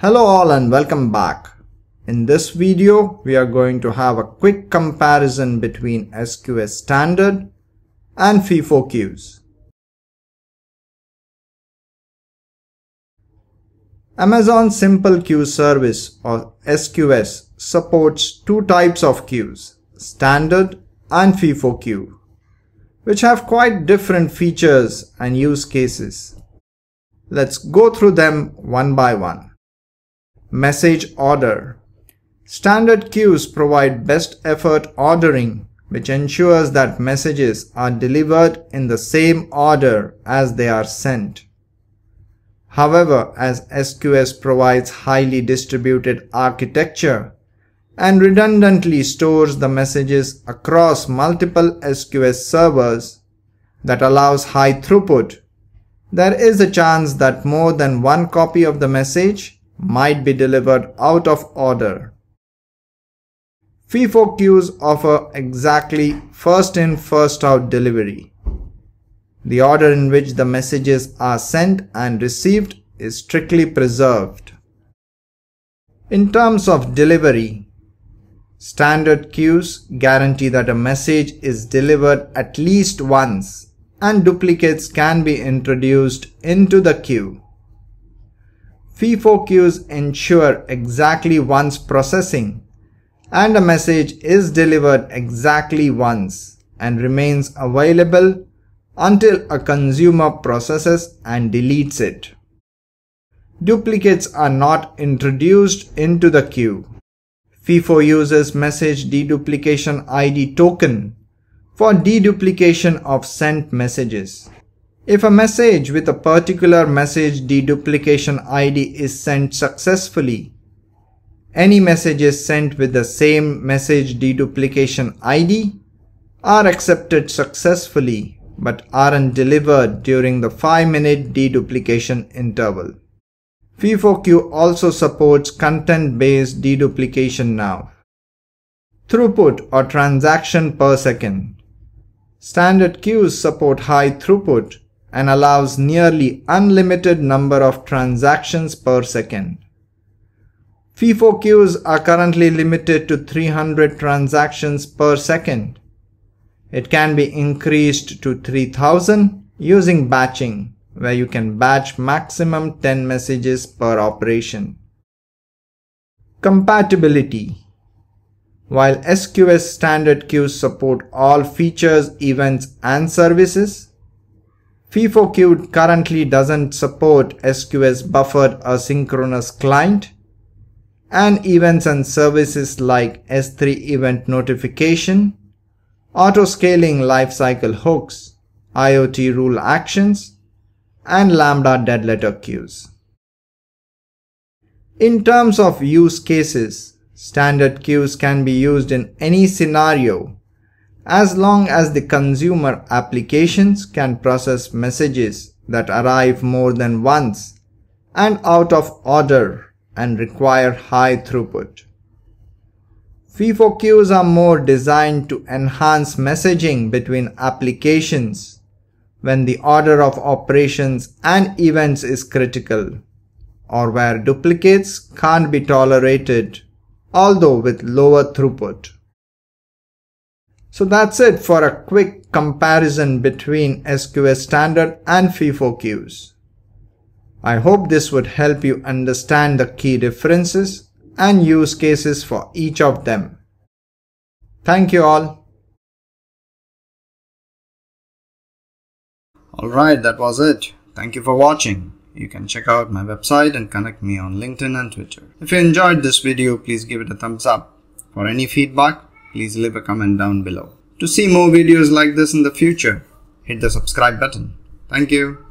Hello all and welcome back. In this video, we are going to have a quick comparison between SQS Standard and FIFO queues. Amazon Simple Queue Service or SQS supports two types of queues, Standard and FIFO queue, which have quite different features and use cases. Let's go through them one by one. Message order. Standard queues provide best effort ordering, which ensures that messages are delivered in the same order as they are sent. However, as SQS provides highly distributed architecture and redundantly stores the messages across multiple SQS servers that allows high throughput, there is a chance that more than one copy of the message might be delivered out of order. FIFO queues offer exactly first in first out delivery. The order in which the messages are sent and received is strictly preserved. In terms of delivery, standard queues guarantee that a message is delivered at least once and duplicates can be introduced into the queue. FIFO queues ensure exactly once processing and a message is delivered exactly once and remains available until a consumer processes and deletes it. Duplicates are not introduced into the queue. FIFO uses message deduplication ID token for deduplication of sent messages. If a message with a particular message deduplication ID is sent successfully, any messages sent with the same message deduplication ID are accepted successfully but aren't delivered during the 5 minute deduplication interval. FIFO queue also supports content-based deduplication now. Throughput or transaction per second. Standard queues support high throughput and allows nearly unlimited number of transactions per second. FIFO queues are currently limited to 300 transactions per second. It can be increased to 3000 using batching, where you can batch maximum 10 messages per operation. Compatibility While SQS standard queues support all features, events and services, FIFO currently doesn't support SQS buffered asynchronous client and events and services like S3 event notification, auto scaling lifecycle hooks, IoT rule actions, and Lambda dead letter queues. In terms of use cases, standard queues can be used in any scenario as long as the consumer applications can process messages that arrive more than once and out of order and require high throughput. FIFO queues are more designed to enhance messaging between applications when the order of operations and events is critical or where duplicates can't be tolerated although with lower throughput. So that's it for a quick comparison between SQS Standard and FIFO queues. I hope this would help you understand the key differences and use cases for each of them. Thank you all. Alright, that was it. Thank you for watching. You can check out my website and connect me on LinkedIn and Twitter. If you enjoyed this video, please give it a thumbs up. For any feedback, please leave a comment down below. To see more videos like this in the future, hit the subscribe button. Thank you.